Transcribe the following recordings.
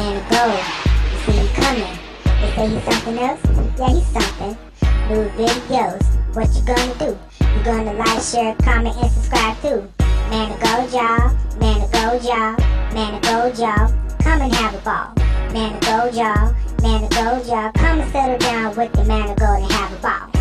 Of gold, you see him coming. They say he's something else? Yeah, he's something. New videos, what you gonna do? You gonna like, share, comment, and subscribe too. Man of gold, y'all. Man of gold, y'all. Man of gold, y'all. Come and have a ball. Man of gold, y'all. Man of gold, y'all. Come and settle down with the man of gold and have a ball.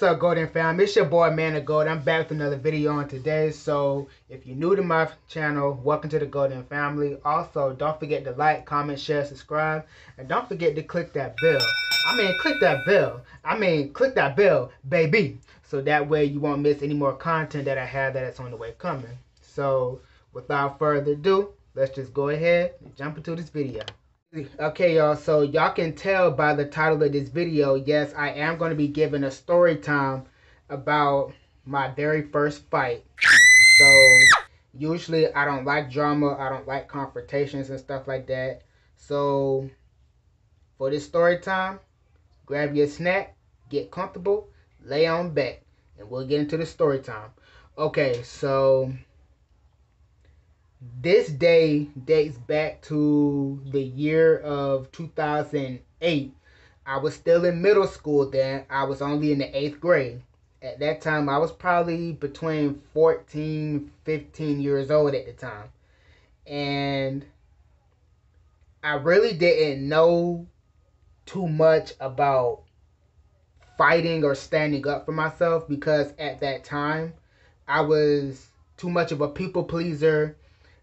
What's up, Golden fam? It's your boy, Man of Gold. I'm back with another video on today. So, if you're new to my channel, welcome to the Golden family. Also, don't forget to like, comment, share, subscribe, and don't forget to click that bell. I mean, click that bell. I mean, click that bell, baby. So that way you won't miss any more content that I have that is on the way coming. So, without further ado, let's just go ahead and jump into this video. Okay, y'all, so y'all can tell by the title of this video, yes, I am going to be giving a story time about my very first fight. So, usually I don't like drama, I don't like confrontations and stuff like that. So, for this story time, grab your snack, get comfortable, lay on back, and we'll get into the story time. Okay, so this day dates back to the year of 2008. I was still in middle school then. I was only in the eighth grade. At that time, I was probably between 14, 15 years old at the time. And I really didn't know too much about fighting or standing up for myself because at that time, I was too much of a people pleaser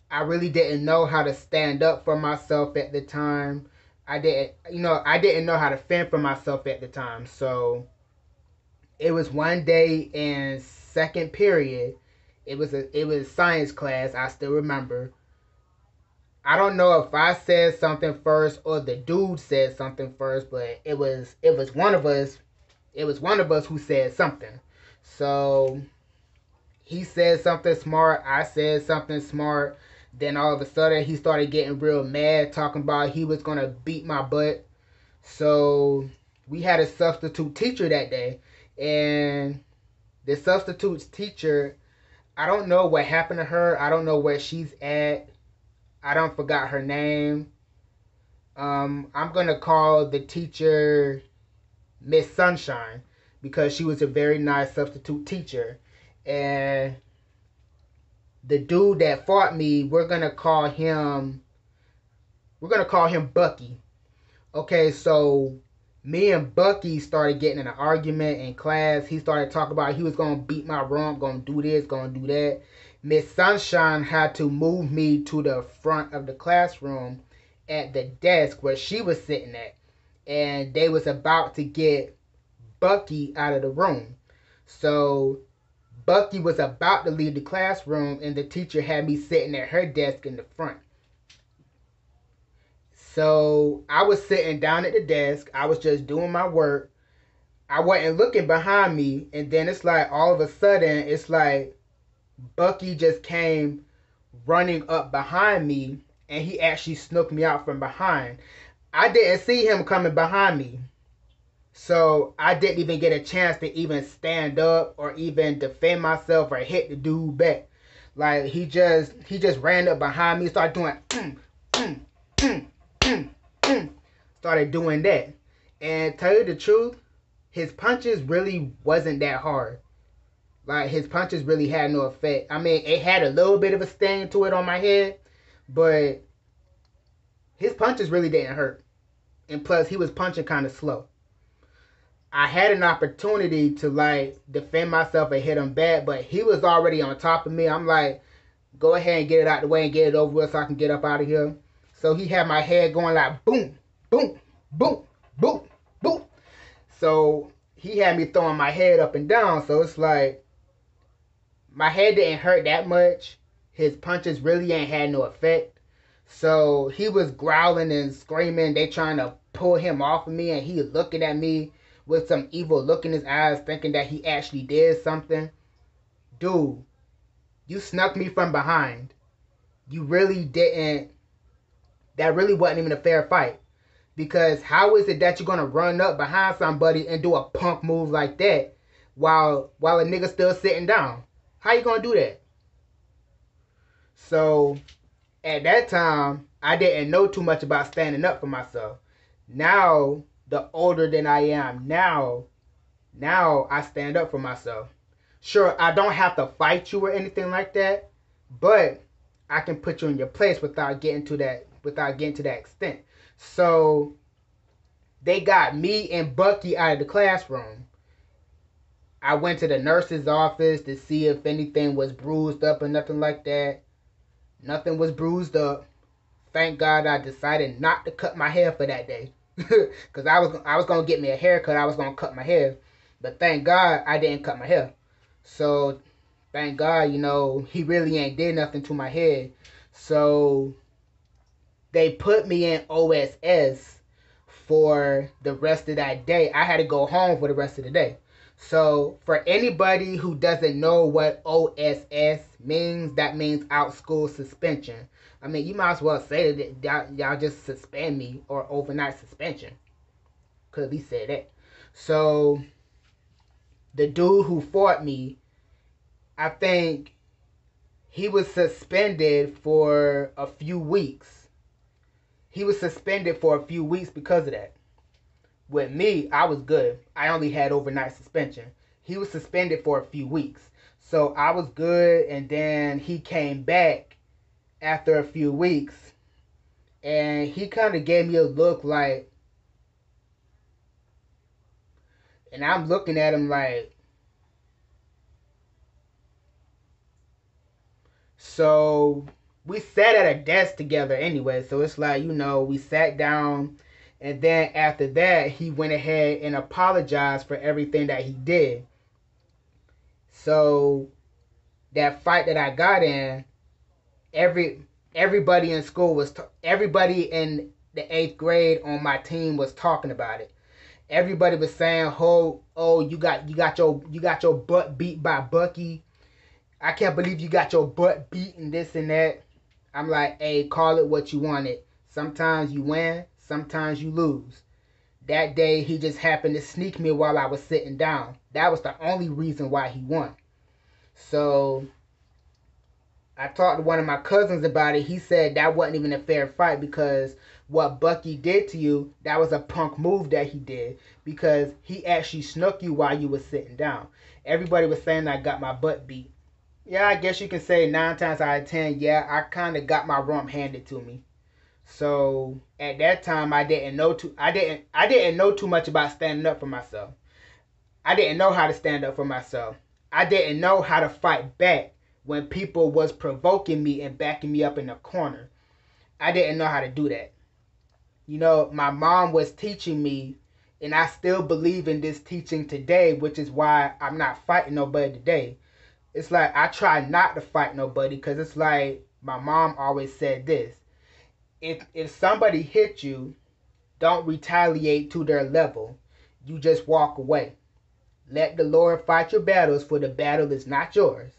I really didn't know how to stand up for myself at the time. I didn't, you know, I didn't know how to fend for myself at the time. So it was one day in second period. It was a it was science class. I still remember. I don't know if I said something first or the dude said something first, but it was it was one of us. It was one of us who said something. So he said something smart. I said something smart. Then all of a sudden he started getting real mad, talking about he was gonna beat my butt. So we had a substitute teacher that day, and the substitute teacher, I don't know what happened to her. I don't know where she's at. I don't forgot her name. Um, I'm gonna call the teacher Miss Sunshine because she was a very nice substitute teacher, and the dude that fought me, we're gonna call him we're gonna call him Bucky. Okay, so me and Bucky started getting in an argument in class. He started talking about he was gonna beat my rump, gonna do this, gonna do that. Miss Sunshine had to move me to the front of the classroom at the desk where she was sitting at. And they was about to get Bucky out of the room. So Bucky was about to leave the classroom and the teacher had me sitting at her desk in the front. So I was sitting down at the desk. I was just doing my work. I wasn't looking behind me. And then it's like all of a sudden, it's like Bucky just came running up behind me and he actually snooked me out from behind. I didn't see him coming behind me. So I didn't even get a chance to even stand up or even defend myself or hit the dude back. Like he just he just ran up behind me, started doing mm, mm, mm, started doing that. And tell you the truth, his punches really wasn't that hard. Like his punches really had no effect. I mean, it had a little bit of a sting to it on my head, but his punches really didn't hurt. And plus, he was punching kind of slow. I had an opportunity to like defend myself and hit him back, but he was already on top of me. I'm like, go ahead and get it out the way and get it over with so I can get up out of here. So he had my head going like boom, boom, boom, boom, boom. So he had me throwing my head up and down. So it's like my head didn't hurt that much. His punches really ain't had no effect. So he was growling and screaming. They trying to pull him off of me and he looking at me with some evil look in his eyes, thinking that he actually did something. Dude, you snuck me from behind. You really didn't. That really wasn't even a fair fight. Because how is it that you're to run up behind somebody and do a punk move like that? while while a nigga still sitting down. How you gonna do that? So at that time, I didn't know too much about standing up for myself. Now, the older than I am now, now I stand up for myself. Sure, I don't have to fight you or anything like that, but I can put you in your place without getting to that without getting to that extent. So they got me and Bucky out of the classroom. I went to the nurse's office to see if anything was bruised up or nothing like that. Nothing was bruised up. Thank God I decided not to cut my hair for that day. Cause I was I was gonna get me a haircut. I was gonna cut my hair, but thank God I didn't cut my hair. So thank God, you know, he really ain't did nothing to my head. So they put me in OSS for the rest of that day. I had to go home for the rest of the day. So for anybody who doesn't know what OSS means, that means out school suspension. I mean, you might as well say that y'all, just suspend me or overnight suspension. Could at least say that. So the dude who fought me, I think he was suspended for a few weeks. He was suspended for a few weeks because of that. With me, I was good. I only had overnight suspension. He was suspended for a few weeks. So I was good, and then he came back after a few weeks, and he kind of gave me a look like, and I'm looking at him like, so we sat at a desk together anyway. So it's like, you know, we sat down and then after that, he went ahead and apologized for everything that he did. So that fight that I got in, every everybody in school was t- everybody in the eighth grade on my team was talking about it. Everybody was saying, "Oh, oh, you got you got your you got your butt beat by Bucky. I can't believe you got your butt beat and this and that." I'm like, "Hey, call it what you want it. Sometimes you win, Sometimes you lose. That day, he just happened to sneak me while I was sitting down. That was the only reason why he won. So, I talked to one of my cousins about it. He said that wasn't even a fair fight because what Bucky did to you, that was a punk move that he did because he actually snuck you while you were sitting down. Everybody was saying I got my butt beat. Yeah, I guess you can say nine times out of ten, yeah, I kind of got my rump handed to me. So at that time, I didn't know too. I didn't. I didn't know too much about standing up for myself. I didn't know how to stand up for myself. I didn't know how to fight back when people was provoking me and backing me up in the corner. I didn't know how to do that. You know, my mom was teaching me, and I still believe in this teaching today, which is why I'm not fighting nobody today. It's like I try not to fight nobody because it's like my mom always said this if if somebody hit you, don't retaliate to their level. You just walk away. Let the Lord fight your battles, for the battle is not yours.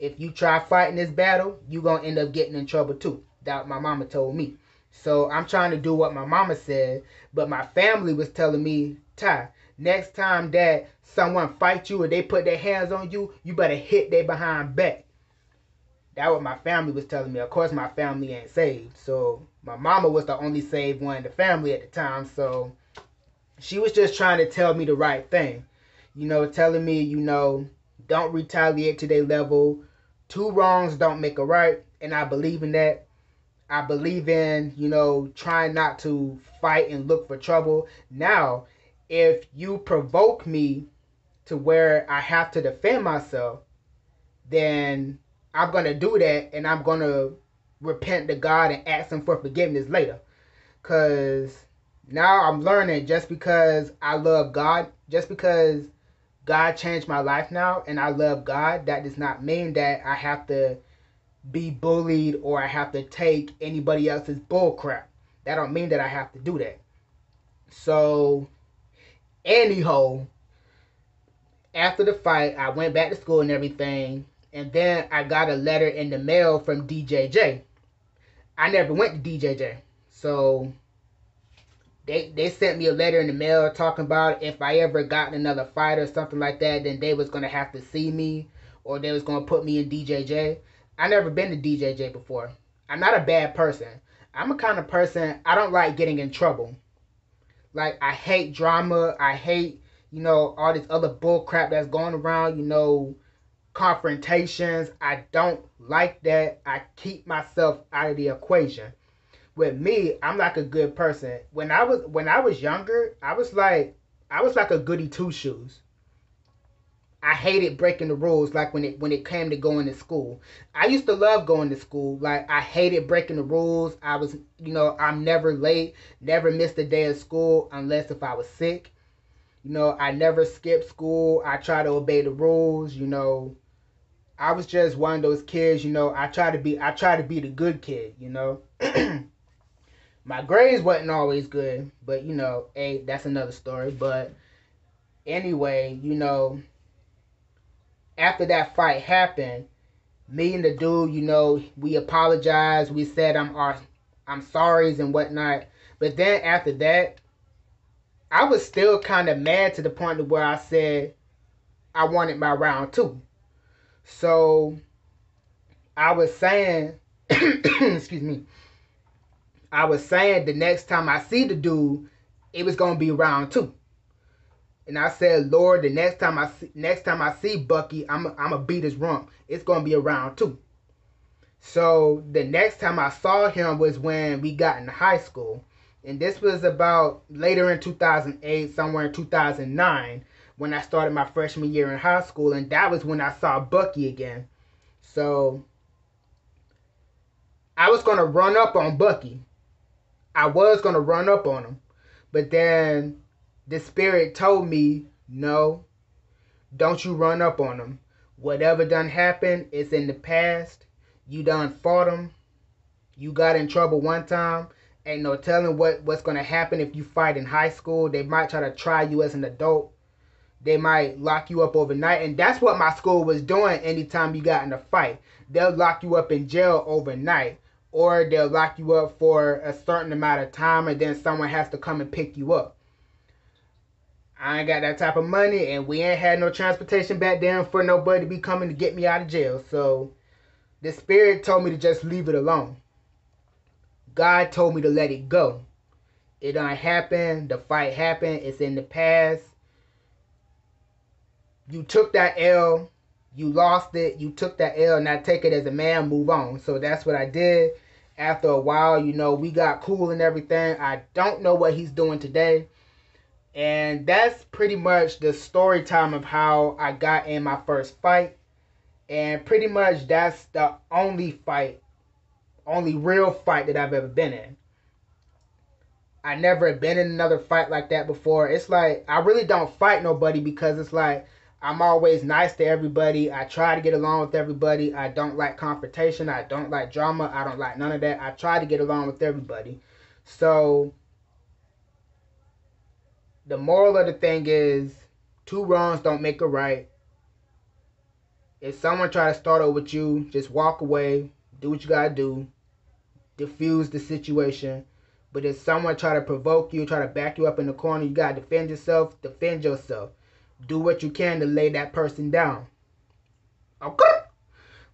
If you try fighting this battle, you're gonna end up getting in trouble too. That my mama told me. So I'm trying to do what my mama said, but my family was telling me, Ty, next time that someone fight you or they put their hands on you, you better hit their behind back. That what my family was telling me. Of course, my family ain't saved, so my mama was the only saved one in the family at the time. So she was just trying to tell me the right thing, you know, telling me, you know, don't retaliate to their level. Two wrongs don't make a right, and I believe in that. I believe in, you know, trying not to fight and look for trouble. Now, if you provoke me to where I have to defend myself, then I'm gonna do that, and I'm gonna repent to God and ask Him for forgiveness later. Cause now I'm learning just because I love God, just because God changed my life now, and I love God, that does not mean that I have to be bullied or I have to take anybody else's bull crap. That don't mean that I have to do that. So, anyhow, after the fight, I went back to school and everything. And then I got a letter in the mail from DJJ. I never went to DJJ. So they they sent me a letter in the mail talking about if I ever got another fight or something like that, then they was gonna have to see me or they was gonna put me in DJJ. I never been to DJJ before. I'm not a bad person. I'm a kind of person I don't like getting in trouble. Like I hate drama. I hate you know all this other bull crap that's going around. You know confrontations. I don't like that. I keep myself out of the equation with me, I'm like a good person. When I was when I was younger, I was like I was like a goody two shoes. I hated breaking the rules like when it when it came to going to school. I used to love going to school. Like I hated breaking the rules. I was you know, I'm never late, never missed a day of school unless if I was sick. You know, I never skipped school. I try to obey the rules, you know. I was just one of those kids, you know, I try to be I try to be the good kid, you know. my grades wasn't always good, but you know, hey, that's another story. But anyway, you know, after that fight happened, me and the dude, you know, we apologized. We said I'm our, I'm sorry's and whatnot. But then after that, I was still kind of mad to the point where I said I wanted my round two. So I was saying, excuse me, I was saying the next time I see the dude, it was gonna be round two. And I said, Lord, the next time I see, next time I see Bucky, I'm I'm gonna beat his rump. It's gonna be a round two. So the next time I saw him was when we got in high school, and this was about later in 2008, somewhere in 2009, when I started my freshman year in high school, and that was when I saw Bucky again. So I was gonna run up on Bucky I was gonna run up on him, but then the spirit told me, no, don't you run up on him. Whatever done happened, it's in the past. You done fought him. You got in trouble one time. Ain't no telling what, what's gonna happen if you fight in high school. They might try to try you as an adult. They might lock you up overnight. And that's what my school was doing anytime you got in a fight. They'll lock you up in jail overnight or they'll lock you up for a certain amount of time and then someone has to come and pick you up. I ain't got that type of money and we ain't had no transportation back then for nobody to be coming to get me out of jail. So the spirit told me to just leave it alone. God told me to let it go. It done happened. The fight happened. It's in the past. You took that L you lost it, you took that L, now take it as a man, move on. So that's what I did. After a while, you know, we got cool and everything. I don't know what he's doing today. And that's pretty much the story time of how I got in my first fight. And pretty much that's the only fight, only real fight that I've ever been in. I never been in another fight like that before. It's like I really don't fight nobody because it's like I'm always nice to everybody. I try to get along with everybody. I don't like confrontation. I don't like drama. I don't like none of that. I try to get along with everybody. So the moral of the thing is two wrongs don't make a right. If someone try to start with you, just walk away, do what you gotta do, diffuse the situation. But if someone try to provoke you, try to back you up in the corner, you gotta defend yourself, defend yourself do what you can to lay that person down. Okay?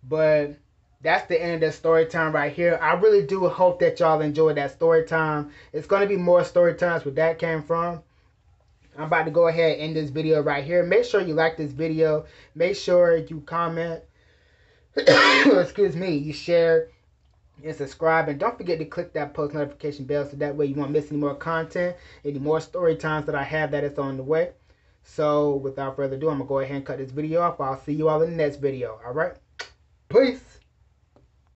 But that's the end of the story time right here. I really do hope that y'all enjoyed that story time. It's going to be more story times where that came from. I'm about to go ahead and end this video right here. Make sure you like this video. Make sure you comment. Excuse me. You share and subscribe. And don't forget to click that post notification bell so that way you won't miss any more content, any more story times that I have that is on the way. So without further ado, I'm going to go ahead and cut this video off. I'll see you all in the next video. All right? Peace.